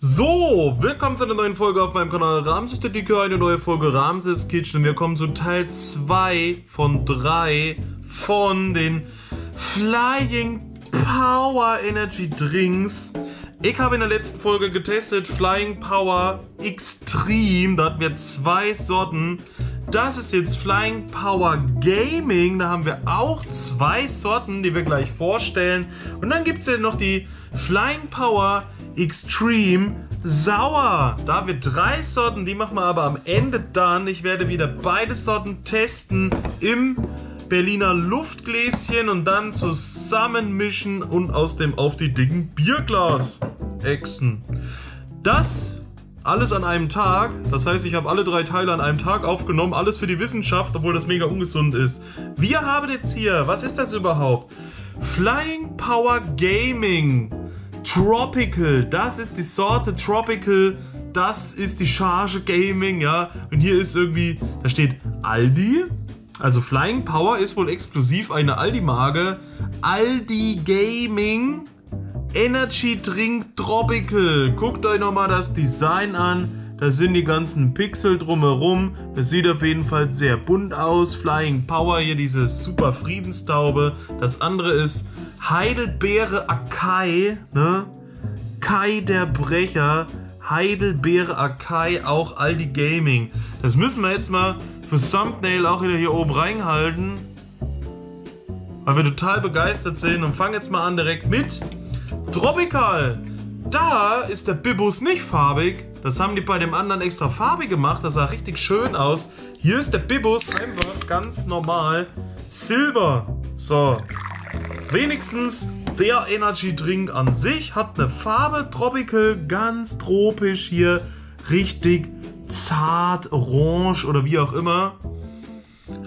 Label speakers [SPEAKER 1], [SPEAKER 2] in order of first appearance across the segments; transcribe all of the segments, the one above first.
[SPEAKER 1] So, willkommen zu einer neuen Folge auf meinem Kanal Ramses der Dicke, eine neue Folge Ramses Kitchen. Wir kommen zu Teil 2 von 3 von den Flying Power Energy Drinks. Ich habe in der letzten Folge getestet Flying Power Extreme. Da hatten wir zwei Sorten. Das ist jetzt Flying Power Gaming. Da haben wir auch zwei Sorten, die wir gleich vorstellen. Und dann gibt es ja noch die Flying Power Extreme Sauer. Da haben wir drei Sorten, die machen wir aber am Ende dann. Ich werde wieder beide Sorten testen im Berliner Luftgläschen und dann zusammenmischen und aus dem auf die dicken Bierglas exen. Das alles an einem Tag. Das heißt, ich habe alle drei Teile an einem Tag aufgenommen. Alles für die Wissenschaft, obwohl das mega ungesund ist. Wir haben jetzt hier, was ist das überhaupt? Flying Power Gaming. Tropical, das ist die Sorte Tropical, das ist die Charge Gaming, ja. Und hier ist irgendwie, da steht Aldi, also Flying Power ist wohl exklusiv eine Aldi-Marke. Aldi Gaming Energy Drink Tropical. Guckt euch nochmal das Design an. Da sind die ganzen Pixel drumherum. Das sieht auf jeden Fall sehr bunt aus. Flying Power, hier diese super Friedenstaube. Das andere ist Heidelbeere Akai, ne? Kai der Brecher. Heidelbeere Akai, auch Aldi Gaming. Das müssen wir jetzt mal für Thumbnail auch wieder hier oben reinhalten. Weil wir total begeistert sind und fangen jetzt mal an direkt mit Tropical. Da ist der Bibus nicht farbig. Das haben die bei dem anderen extra farbig gemacht. Das sah richtig schön aus. Hier ist der Bibus einfach ganz normal Silber. So. Wenigstens der Energy Drink an sich hat eine Farbe Tropical, ganz tropisch hier. Richtig zart, orange oder wie auch immer.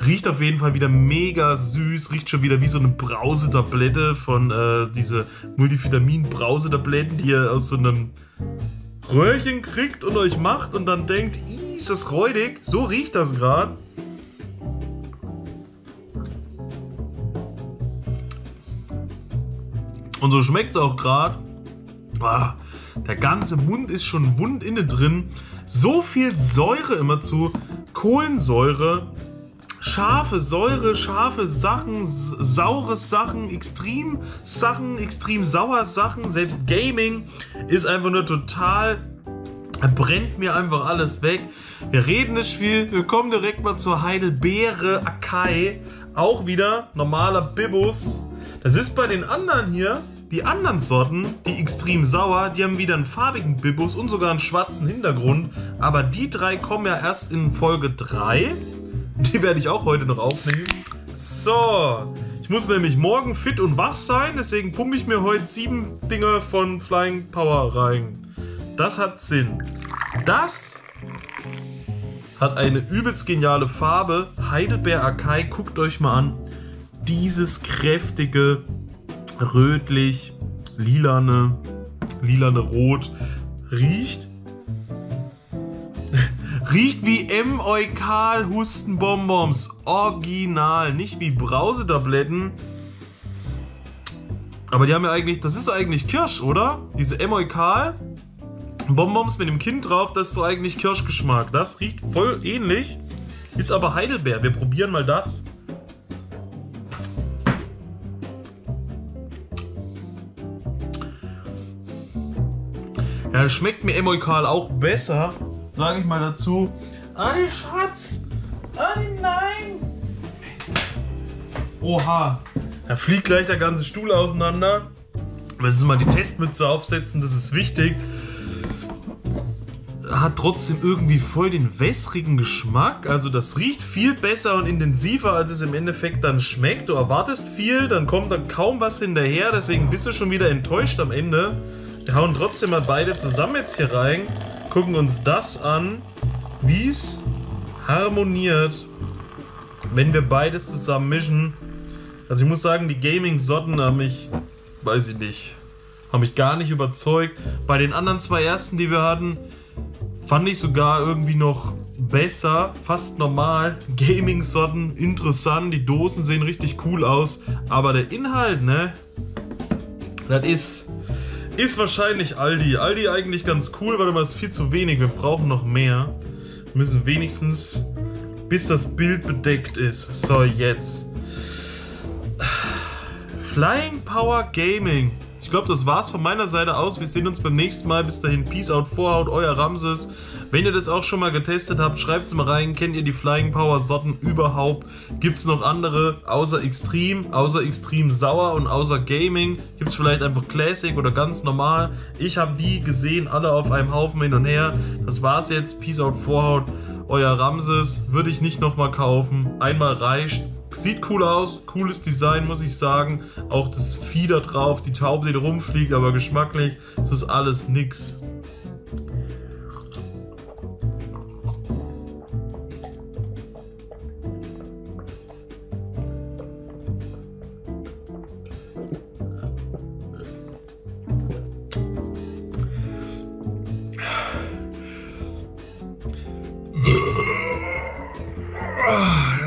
[SPEAKER 1] Riecht auf jeden Fall wieder mega süß, riecht schon wieder wie so eine Brausetablette von äh, diese Multivitamin-Brausetabletten, die ihr aus so einem Röhrchen kriegt und euch macht und dann denkt, ist das räudig. So riecht das gerade. Und so schmeckt es auch gerade. Ah, der ganze Mund ist schon wund inne drin. So viel Säure immer zu. Kohlensäure, scharfe Säure, scharfe Sachen, saure Sachen, extrem Sachen, extrem sauer Sachen. Selbst Gaming ist einfach nur total. Brennt mir einfach alles weg. Wir reden nicht viel. Wir kommen direkt mal zur Heidelbeere Akai. Auch wieder normaler Bibus. Das ist bei den anderen hier die anderen Sorten, die extrem sauer, die haben wieder einen farbigen Bibus und sogar einen schwarzen Hintergrund. Aber die drei kommen ja erst in Folge 3. Die werde ich auch heute noch aufnehmen. So, ich muss nämlich morgen fit und wach sein, deswegen pumpe ich mir heute sieben Dinger von Flying Power rein. Das hat Sinn. Das hat eine übelst geniale Farbe. Heidelbeer Akai, guckt euch mal an. Dieses kräftige rötlich, lilane, lilane Rot riecht. Riecht wie M-Eukal Hustenbonbons. Original, nicht wie Brausetabletten. Aber die haben ja eigentlich, das ist eigentlich Kirsch, oder? Diese M-Eukal Bonbons mit dem Kind drauf, das ist so eigentlich Kirschgeschmack. Das riecht voll ähnlich, ist aber Heidelbeer. Wir probieren mal das. Ja, schmeckt mir Emoikal auch besser, sage ich mal dazu. Adi, Schatz! Adi, nein! Oha! Da fliegt gleich der ganze Stuhl auseinander. Müssen mal die Testmütze aufsetzen, das ist wichtig. Hat trotzdem irgendwie voll den wässrigen Geschmack. Also das riecht viel besser und intensiver, als es im Endeffekt dann schmeckt. Du erwartest viel, dann kommt dann kaum was hinterher. Deswegen bist du schon wieder enttäuscht am Ende. Wir hauen trotzdem mal beide zusammen jetzt hier rein, gucken uns das an, wie es harmoniert, wenn wir beides zusammen mischen. Also ich muss sagen, die Gaming-Sotten haben mich, weiß ich nicht, haben mich gar nicht überzeugt. Bei den anderen zwei ersten, die wir hatten, fand ich sogar irgendwie noch besser, fast normal. Gaming-Sotten, interessant, die Dosen sehen richtig cool aus, aber der Inhalt, ne, das ist Ist wahrscheinlich Aldi. Aldi eigentlich ganz cool, weil immer ist viel zu wenig. Wir brauchen noch mehr. Wir müssen wenigstens, bis das Bild bedeckt ist. So, jetzt. Flying Power Gaming. Ich glaube, das war's von meiner Seite aus. Wir sehen uns beim nächsten Mal. Bis dahin, Peace out, Vorhaut, euer Ramses. Wenn ihr das auch schon mal getestet habt, schreibt es mal rein. Kennt ihr die Flying Power Sotten überhaupt? Gibt es noch andere außer Extreme, außer Extreme Sauer und außer Gaming? Gibt es vielleicht einfach Classic oder ganz normal? Ich habe die gesehen, alle auf einem Haufen hin und her. Das war's jetzt. Peace out, Vorhaut, euer Ramses. Würde ich nicht nochmal kaufen. Einmal reicht. Sieht cool aus, cooles Design, muss ich sagen. Auch das Vieh da drauf, die Taube, die da rumfliegt, aber geschmacklich, das ist alles nix.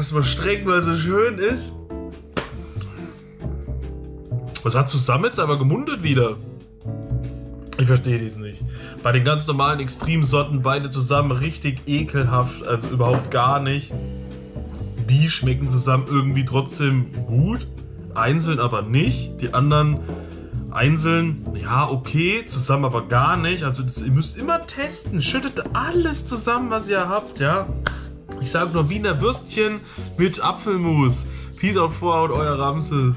[SPEAKER 1] Erstmal strecken, weil es so schön ist. Was hat zusammen jetzt aber gemundet wieder? Ich verstehe dies nicht. Bei den ganz normalen Extremsorten beide zusammen richtig ekelhaft, also überhaupt gar nicht. Die schmecken zusammen irgendwie trotzdem gut, einzeln aber nicht. Die anderen einzeln, ja, okay, zusammen aber gar nicht. Also das, ihr müsst immer testen. Schüttet alles zusammen, was ihr habt, ja. Ich sage nur Wiener Würstchen mit Apfelmus. Peace out, Vorhaut, euer Ramses.